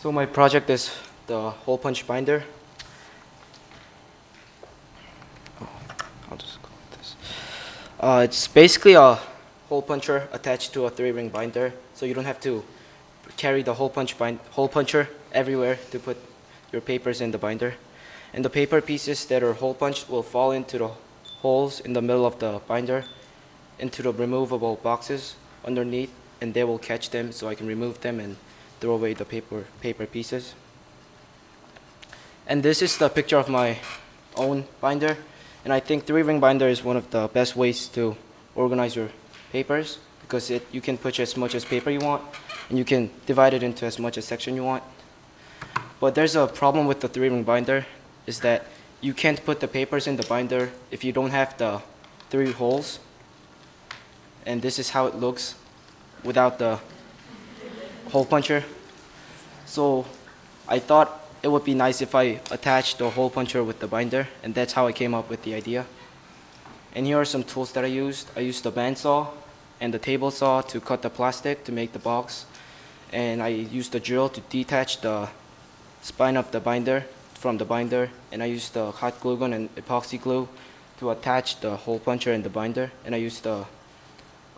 So my project is the hole punch binder. Oh, I'll just go with this. Uh, it's basically a hole puncher attached to a three-ring binder, so you don't have to carry the hole punch bind hole puncher everywhere to put your papers in the binder. And the paper pieces that are hole punched will fall into the holes in the middle of the binder, into the removable boxes underneath, and they will catch them so I can remove them and throw away the paper, paper pieces. And this is the picture of my own binder. And I think three-ring binder is one of the best ways to organize your papers because it, you can put as much as paper you want and you can divide it into as much as section you want. But there's a problem with the three-ring binder is that you can't put the papers in the binder if you don't have the three holes. And this is how it looks without the hole puncher. So I thought it would be nice if I attached the hole puncher with the binder, and that's how I came up with the idea. And here are some tools that I used. I used the bandsaw and the table saw to cut the plastic to make the box. And I used the drill to detach the spine of the binder from the binder. And I used the hot glue gun and epoxy glue to attach the hole puncher and the binder. And I used the,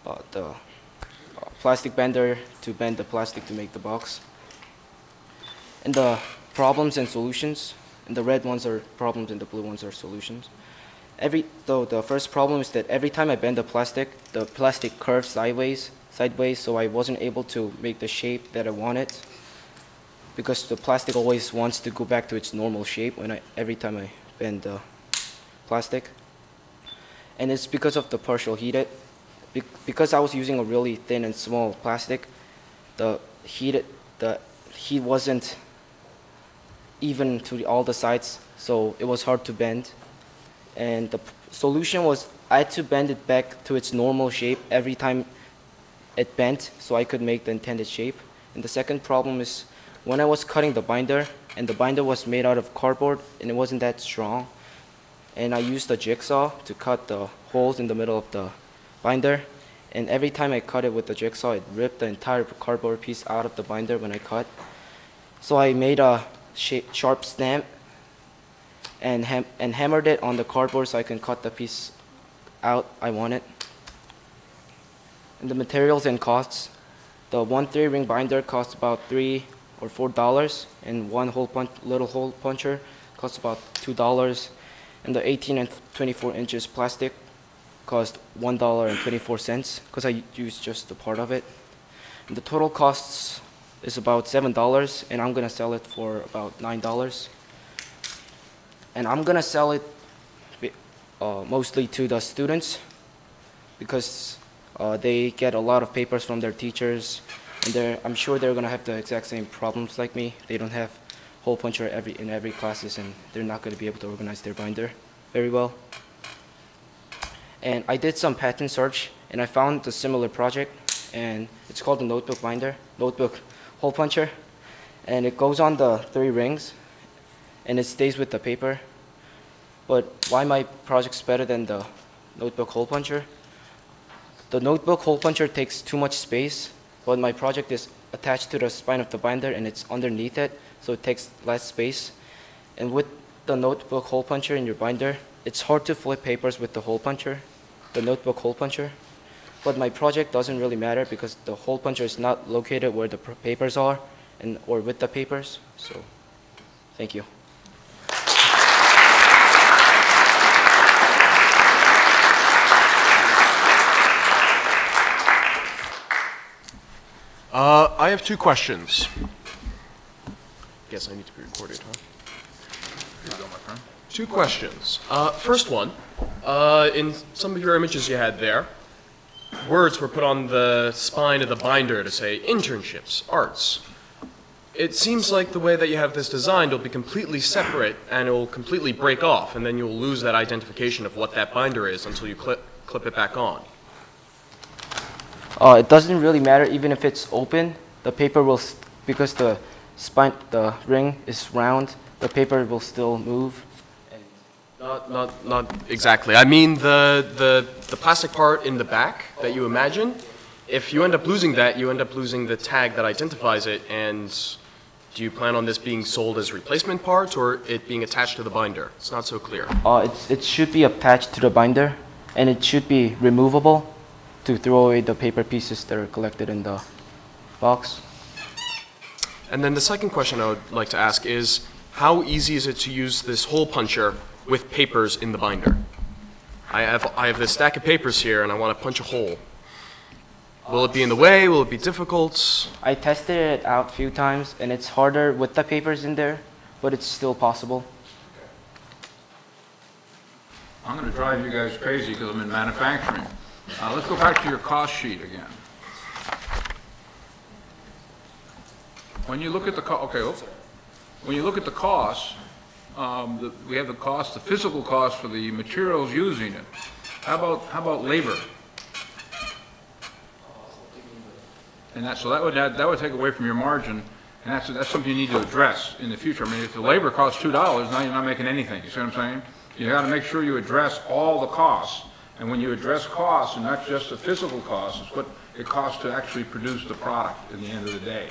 uh, the plastic bender to bend the plastic to make the box. And the problems and solutions, and the red ones are problems and the blue ones are solutions. Every, though the first problem is that every time I bend the plastic, the plastic curves sideways, sideways, so I wasn't able to make the shape that I wanted because the plastic always wants to go back to its normal shape when I, every time I bend the plastic. And it's because of the partial heated be because I was using a really thin and small plastic, the heat, the heat wasn't even to the, all the sides, so it was hard to bend. And the solution was I had to bend it back to its normal shape every time it bent so I could make the intended shape. And the second problem is when I was cutting the binder, and the binder was made out of cardboard and it wasn't that strong, and I used a jigsaw to cut the holes in the middle of the binder. And every time I cut it with the jigsaw, it ripped the entire cardboard piece out of the binder when I cut. So I made a sharp stamp and, ham and hammered it on the cardboard so I can cut the piece out I wanted. And the materials and costs, the one three ring binder costs about three or four dollars, and one hole punch, little hole puncher costs about two dollars, and the 18 and 24 inches plastic cost $1.24 because I used just a part of it. And the total costs is about $7 and I'm gonna sell it for about $9. And I'm gonna sell it uh, mostly to the students because uh, they get a lot of papers from their teachers and I'm sure they're gonna have the exact same problems like me. They don't have hole puncher every, in every classes and they're not gonna be able to organize their binder very well. And I did some patent search and I found a similar project and it's called the notebook binder, notebook hole puncher. And it goes on the three rings and it stays with the paper. But why my project's better than the notebook hole puncher? The notebook hole puncher takes too much space, but my project is attached to the spine of the binder and it's underneath it, so it takes less space. And with the notebook hole puncher in your binder, it's hard to flip papers with the hole puncher the notebook hole puncher. But my project doesn't really matter because the hole puncher is not located where the papers are and or with the papers. So thank you. Uh, I have two questions. Guess I need to be recorded, huh? Two questions. Uh, first one, uh, in some of your images you had there, words were put on the spine of the binder to say internships, arts. It seems like the way that you have this designed will be completely separate and it will completely break off and then you'll lose that identification of what that binder is until you clip, clip it back on. Uh, it doesn't really matter even if it's open, the paper will, because the spine, the ring is round, the paper will still move not, not, not exactly. I mean the, the, the plastic part in the back that you imagine. If you end up losing that, you end up losing the tag that identifies it, and Do you plan on this being sold as replacement parts or it being attached to the binder? It's not so clear. Uh, it's, it should be attached to the binder, and it should be removable to throw away the paper pieces that are collected in the box. And then the second question I would like to ask is, how easy is it to use this hole puncher with papers in the binder? I have, I have this stack of papers here and I want to punch a hole. Will it be in the way? Will it be difficult? I tested it out a few times, and it's harder with the papers in there, but it's still possible. I'm going to drive you guys crazy because I'm in manufacturing. Uh, Let's go back to your cost sheet again. When you look at the, co- okay, oops. When you look at the costs, um, the- we have the cost, the physical cost for the materials using it. How about, how about labor? And that, so that would, that would take away from your margin, and that's, that's something you need to address in the future. I mean, if the labor costs two dollars, now you're not making anything, you see what I'm saying? You gotta make sure you address all the costs, and when you address costs, and not just the physical costs, it's what it costs to actually produce the product in the end of the day.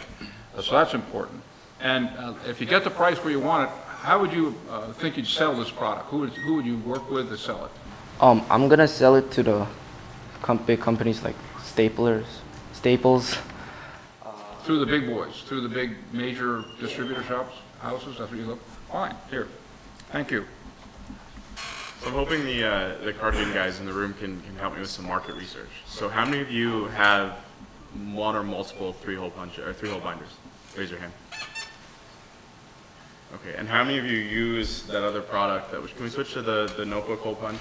So that's important. And uh, if you get the price where you want it, how would you uh, think you'd sell this product? Who would, who would you work with to sell it? Um, I'm gonna sell it to the com- big companies like Staplers, Staples. Through the big boys, through the big major distributor shops, houses, that's what you look? Fine, here. Thank you. So I'm hoping the, uh, the Cardigan guys in the room can, can help me with some market research. So how many of you have one or multiple three-hole punch, or three-hole binders? Raise your hand. Okay, and how many of you use that other product that, was- can we switch to the, the notebook hole punch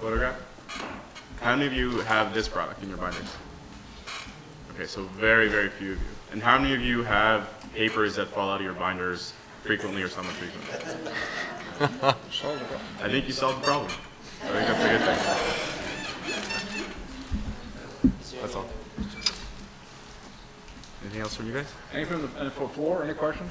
photograph? How many of you have this product in your binders? Okay, so very, very few of you. And how many of you have papers that fall out of your binders frequently or somewhat frequently? I think you solved the problem. I think that's a good thing. That's all. Anything else from you guys? Any from the, any from the floor, any questions?